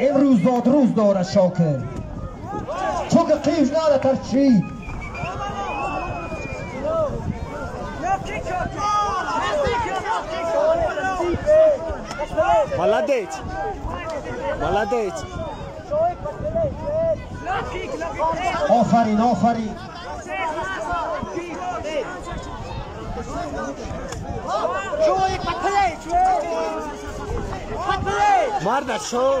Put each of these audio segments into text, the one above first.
امروز داد روز دارد شاکر چون که قیش ندارد ترچید ملدیت ملدیت آفرین آفرین Marda, show!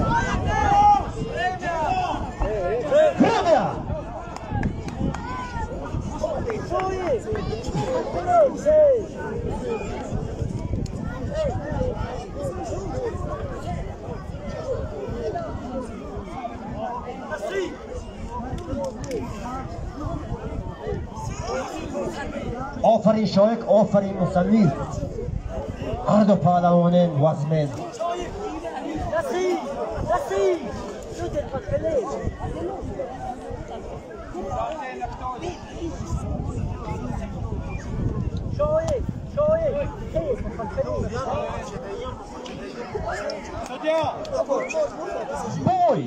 فريق مسامير عرضوا بالونين واسمين شوية شوية كيف Poi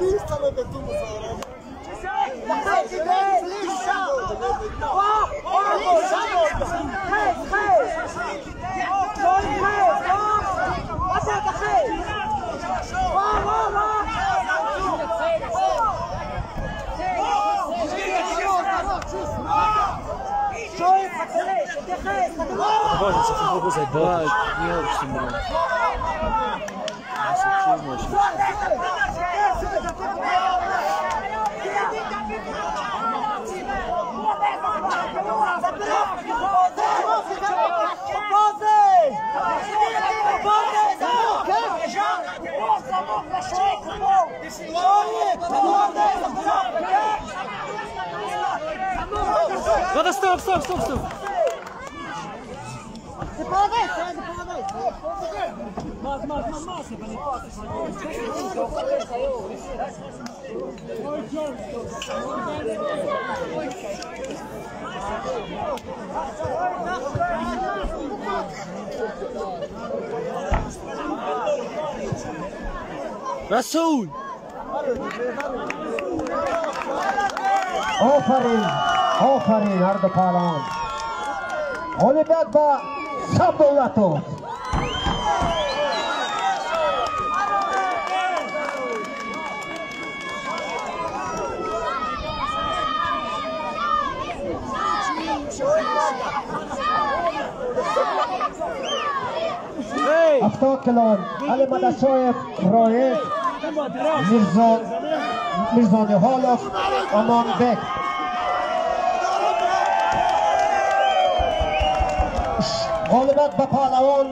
Lista la Oh, you Треба, стоп, стоп, стоп, стоп. Не полагай, не полагай. Мас, мас, мас, мас. Расул! Офарин! آفرین هر دو پهلوان غالبیت به سب دولتو افتاد کلان علی مدسای رایه میرزا میرزانی حالا آمان بک g'olibat va pahlavon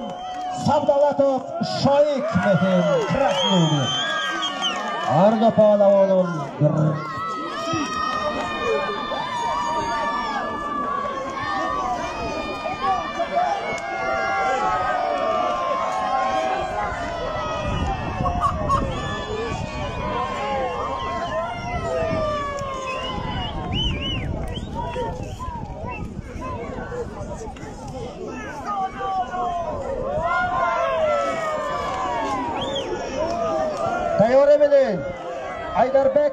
Shoik Metin Krasnov. Arda pahlavonun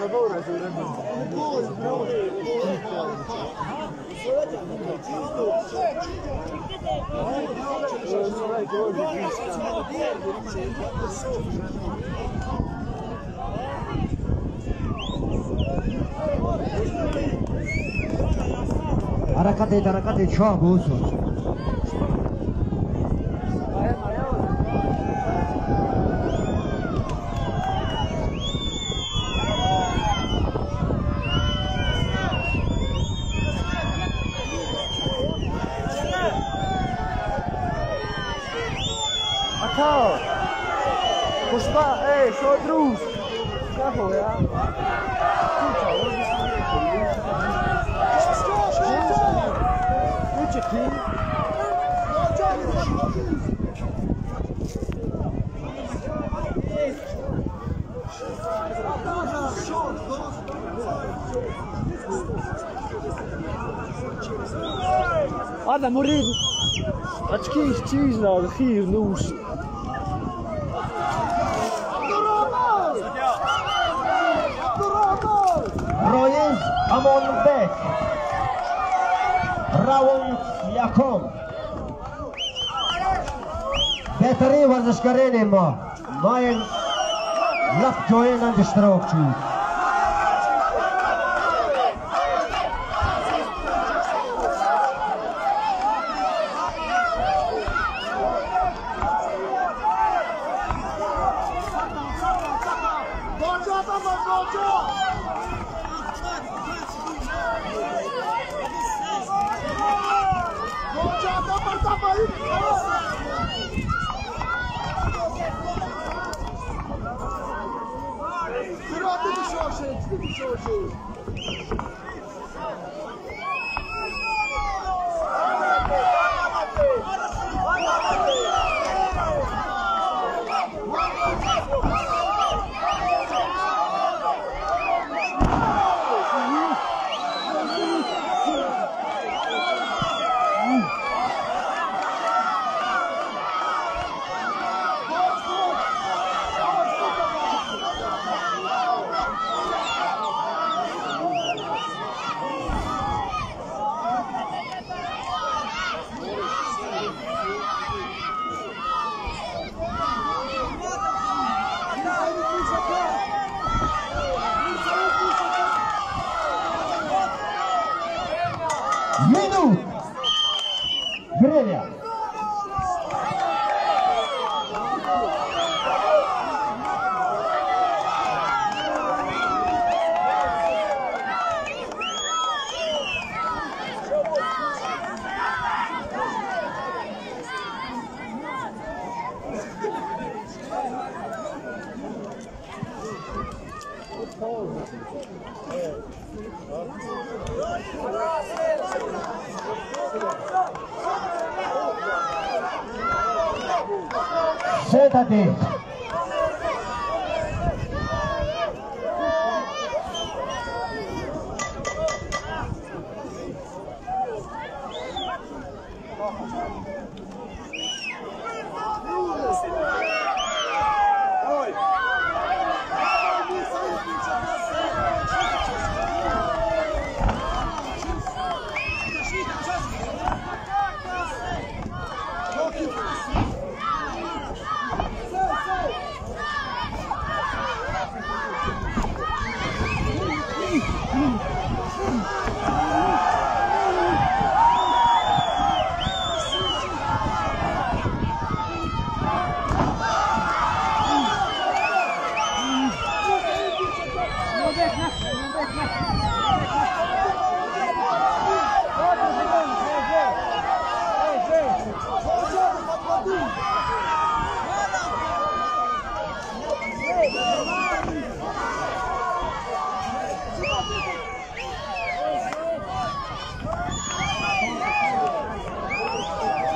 Ancora se Hareket et, hareket et, çabuk olsun. Cruz. Acabou, هذا مريض ما تكيش تيجنا الخير نوصل Amonbek. Раунд яком. беҳтарин варзишгарене мо маен лафҷоен андиштирокчием থাকে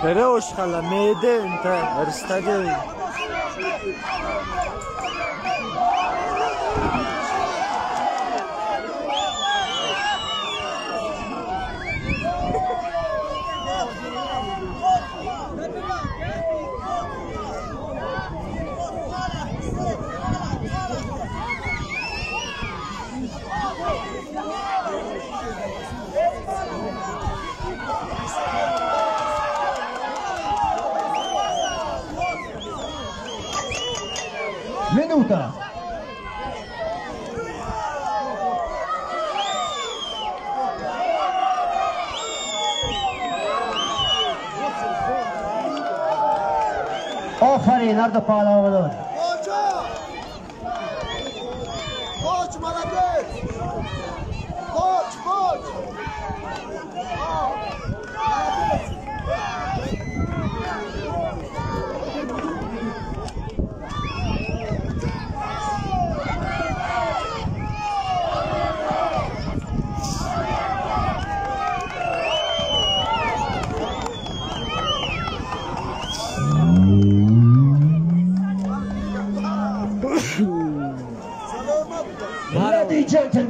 Pero ojalá me den, está bien. オファリーなルドパーラーオブドール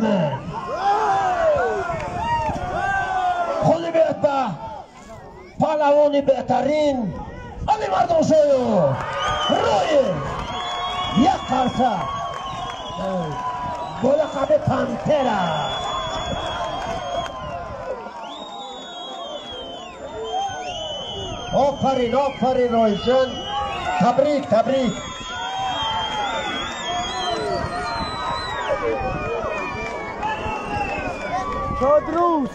ҳаймо худи бета паҳлавони беҳтарин али мардоншоё рӯи як қарса болақаби пантера офарин офарин ройҷон табрик табрик چادروس،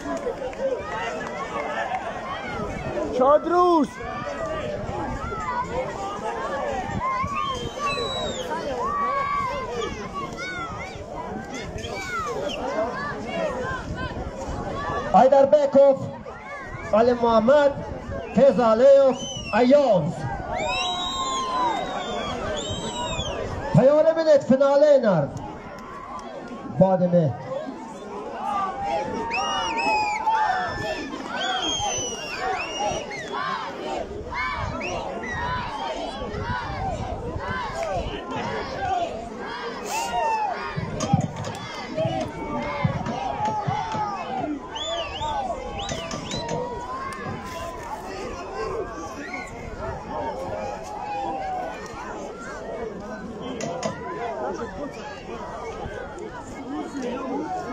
چادروس، شاد روز ایدر بیکوف علی محمد کزالیوف ایاب پیونه منیت فنال اینار بعده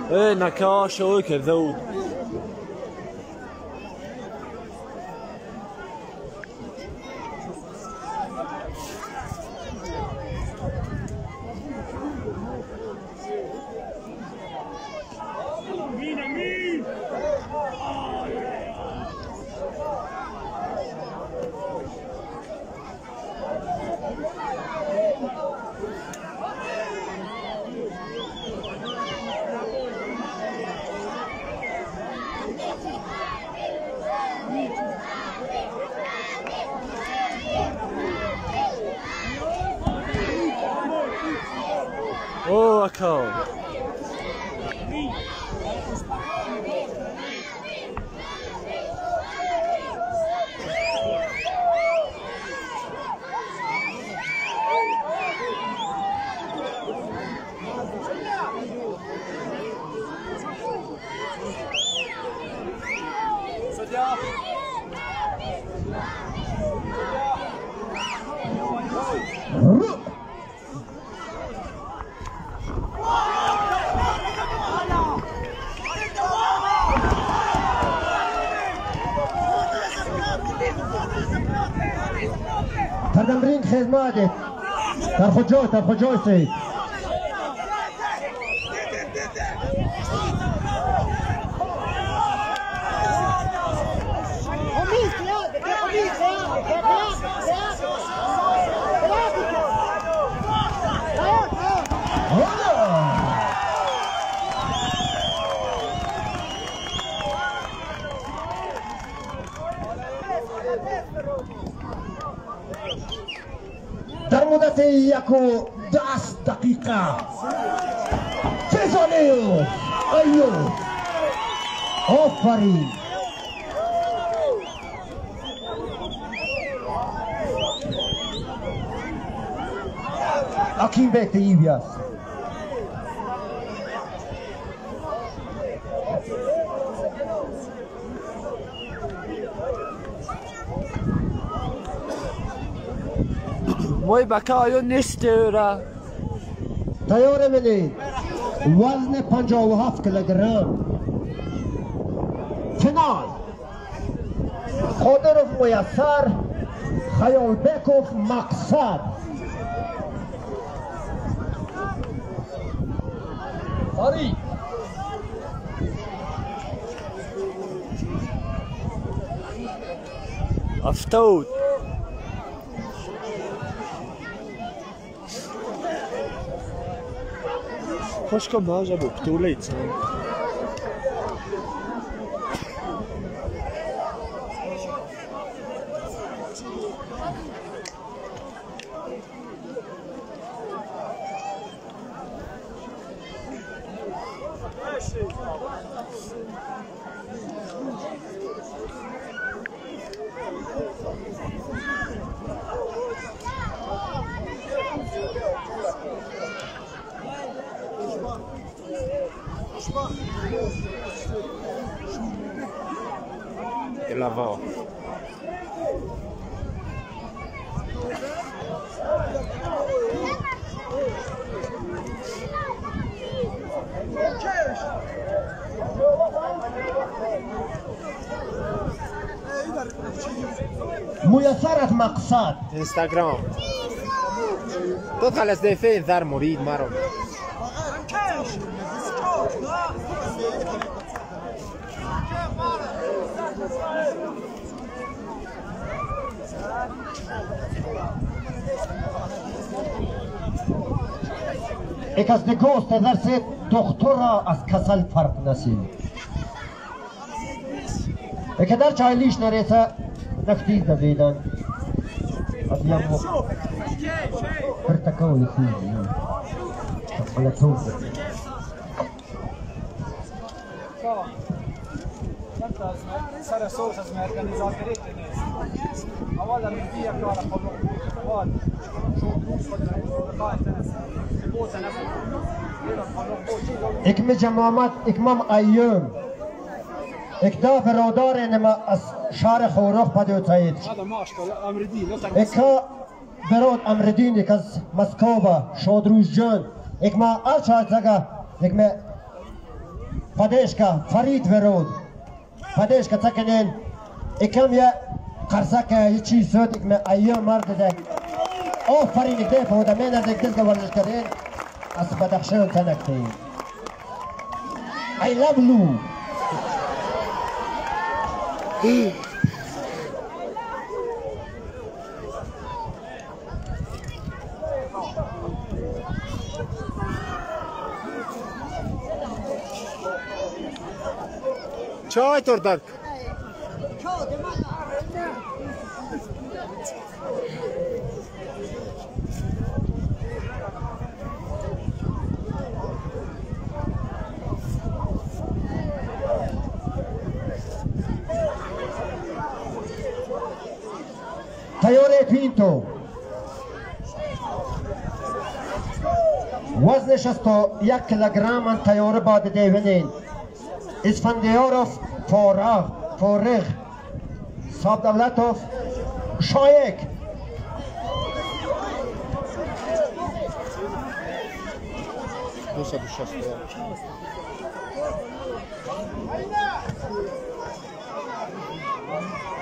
ايه نكاشه وكذا Marco. خدمت در خود جا در خود جا سید dar muda te iaku das takika cesoneu ayo ofari aqui vem te ibias موی بکه آیا نیسته را تیاره بلی وزن پنجا و هفت کلگرام کنال خودروف مویسر خیال بکوف مقصد آری افتاد hoşka mı acaba? Doğru değil. Muy ó. Muyasarat Instagram. todas las de dar morir, Maro. ekas de gost ederse doktora az kasal fark nasıl. E kadar çaylı iş nereyse nakdi de beyden. Adiyam bu. Bir takavul ikiyiz. Takavul ikiyiz. Сара соусас ме организатори тенес. Авала ми тия кара помог. Вот. اکم جمامت اکمام ایوم اکدا فرادار اینما از شار خورخ پدو تایید اکا براد امردین اک از مسکوبا شادروز جان اکما شاید زگا اکما پدیشکا فرید ورود پدیشکا تکنین اکم یه یه چیز سود اکمه ایوم مرد ده آفرین ده بوده من از این دست ورزش کردین از بدخشان تنکتی I love you چای تردک چای Pinto. وزن شستو 61 کیلوگرم تیاره باد دیونین اسفندیاروف فوراغ فورغ صاب دولتوف شایک Thank you.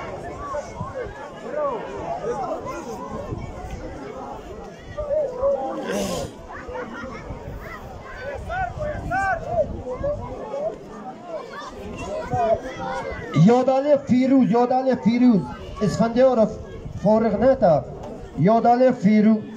Yodale Firuz, Yodale Firuz. İskenderov Forignet Yodale Firuz.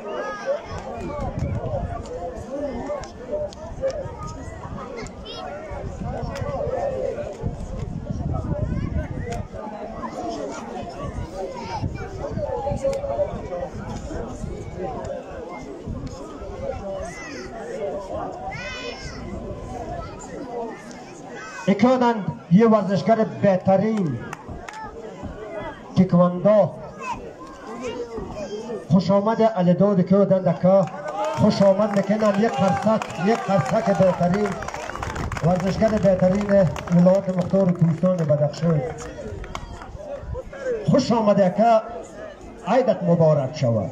اکنون یه وزشگر بهترین تکواندو خوش آمد علیدو دن دکا خوش آمد میکنن یک قرصک یک قرصک بهترین وزشگر بهترین ولایت مختار کوهستان بدخشوی خوش آمد که عیدت مبارک شود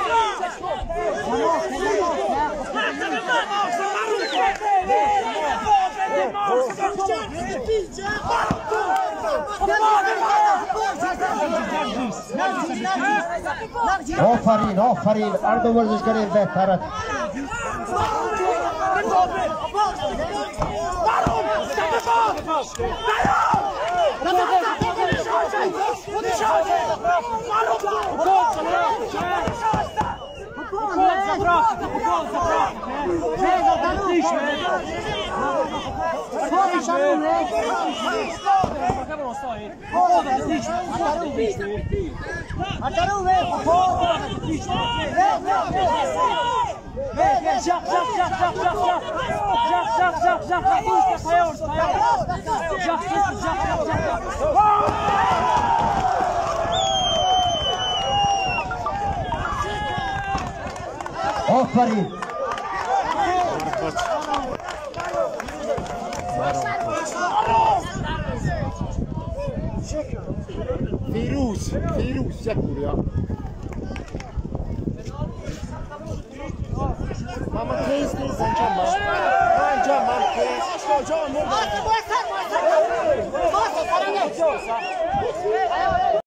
آفرین آفرین اردو ورزشگر بهترت Maruf! Mesa droga! Mesa, dá no lixo, velho! Vou deixar no moleque! Acabou só ele! Foda-se, lixo! Mataram o lixo! Mataram o lixo! Foda-se, lixo! Vem, vem, vem! Vem, vem! Já, já, já, já, já, já! Já, já, já, já! Busca, Paiol, Paiol! Já, já, já, já, já! Aferin. Firuz, Firuz çek buraya. Mama kız kız sen can bak. Sen can bak kız. Can can. Bak bak bak. Bak bak bak.